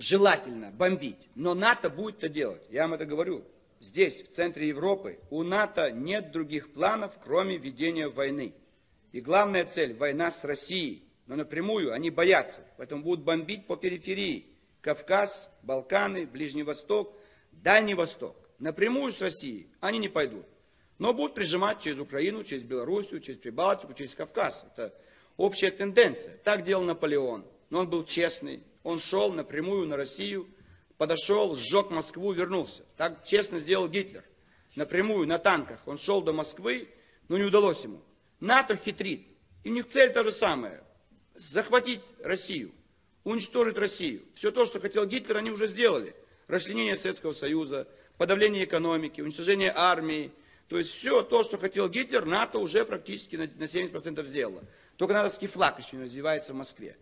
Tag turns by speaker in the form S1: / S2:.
S1: желательно бомбить, но НАТО будет это делать. Я вам это говорю. Здесь, в центре Европы, у НАТО нет других планов, кроме ведения войны. И главная цель – война с Россией. Но напрямую они боятся, поэтому будут бомбить по периферии. Кавказ, Балканы, Ближний Восток, Дальний Восток. Напрямую с Россией они не пойдут. Но будут прижимать через Украину, через Белоруссию, через Прибалтику, через Кавказ. Это общая тенденция. Так делал Наполеон. Но он был честный. Он шел напрямую на Россию, подошел, сжег Москву, вернулся. Так честно сделал Гитлер. Напрямую, на танках. Он шел до Москвы, но не удалось ему. НАТО хитрит. И у них цель та же самая. Захватить Россию. Уничтожить Россию. Все то, что хотел Гитлер, они уже сделали. Расчленение Советского Союза, подавление экономики, уничтожение армии. То есть все то, что хотел Гитлер, НАТО уже практически на 70% сделало. Только надо флаг еще не развивается в Москве.